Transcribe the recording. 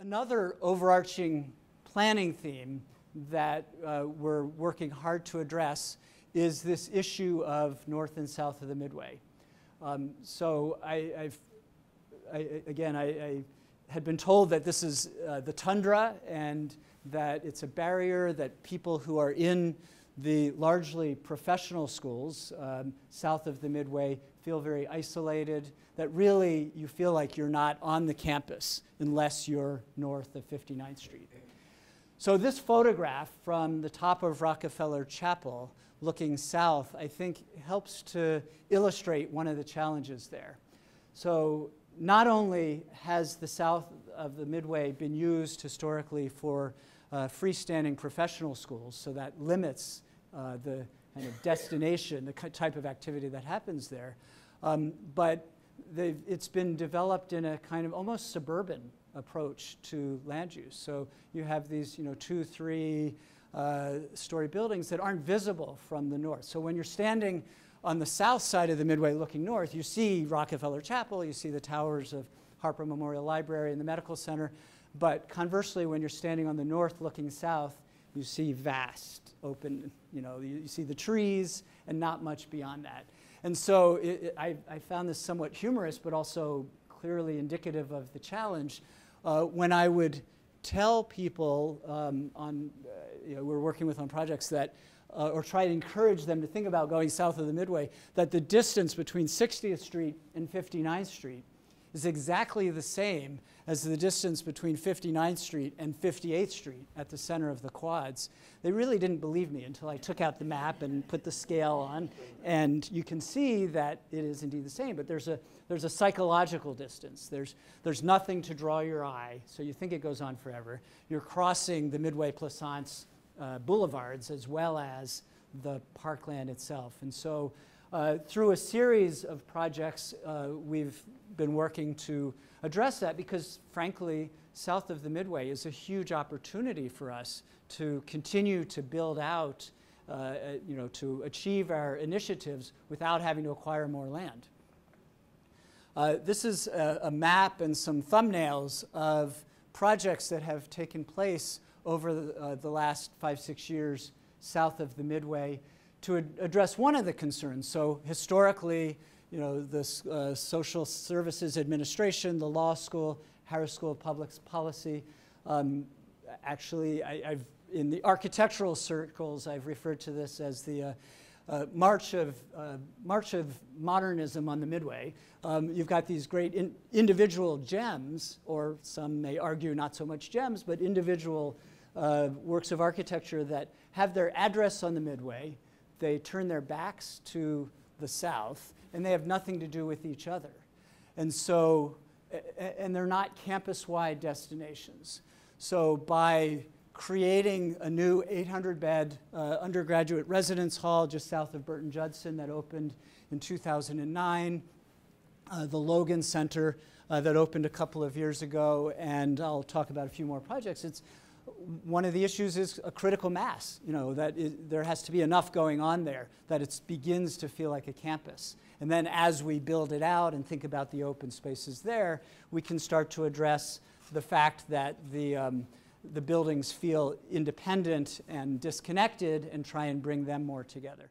Another overarching planning theme that uh, we're working hard to address is this issue of north and south of the Midway. Um, so I, have again, I, I, had been told that this is uh, the tundra and that it's a barrier that people who are in the largely professional schools um, south of the Midway feel very isolated, that really you feel like you're not on the campus unless you're north of 59th Street. So this photograph from the top of Rockefeller Chapel looking south, I think helps to illustrate one of the challenges there. So not only has the south of the Midway been used historically for uh, freestanding professional schools, so that limits uh, the kind of destination, the type of activity that happens there, um, but it's been developed in a kind of almost suburban approach to land use. So you have these, you know, two, three uh, story buildings that aren't visible from the north. So when you're standing on the south side of the Midway looking north, you see Rockefeller Chapel, you see the towers of Harper Memorial Library and the Medical Center. But conversely, when you're standing on the north looking south, you see vast open, you know, you, you see the trees and not much beyond that. And so it, it, I, I found this somewhat humorous, but also clearly indicative of the challenge uh, when I would tell people um, on, uh, you know, we're working with on projects that, uh, or try to encourage them to think about going south of the Midway, that the distance between 60th Street and 59th Street is exactly the same as the distance between 59th Street and 58th Street at the center of the quads. They really didn't believe me until I took out the map and put the scale on, and you can see that it is indeed the same, but there's a, there's a psychological distance. There's, there's nothing to draw your eye, so you think it goes on forever. You're crossing the Midway Plaisance uh, boulevards as well as the parkland itself. And so uh, through a series of projects, uh, we've been working to address that because, frankly, south of the Midway is a huge opportunity for us to continue to build out, uh, uh, you know, to achieve our initiatives without having to acquire more land. Uh, this is a, a, map and some thumbnails of projects that have taken place over the, the last five, six years south of the Midway to ad address one of the concerns. So historically, you know, the uh, Social Services Administration, the law school, Harris School of Public Policy. Um, actually, I, have in the architectural circles, I've referred to this as the uh, uh, march of uh, march of modernism on the Midway. Um, you've got these great in individual gems, or some may argue not so much gems, but individual uh, works of architecture that have their address on the Midway they turn their backs to the south, and they have nothing to do with each other. And so, and they're not campus-wide destinations. So by creating a new 800-bed uh, undergraduate residence hall just south of Burton Judson that opened in 2009, uh, the Logan Center uh, that opened a couple of years ago, and I'll talk about a few more projects. It's one of the issues is a critical mass, you know, that there has to be enough going on there that it begins to feel like a campus. And then as we build it out and think about the open spaces there, we can start to address the fact that the, um, the buildings feel independent and disconnected and try and bring them more together.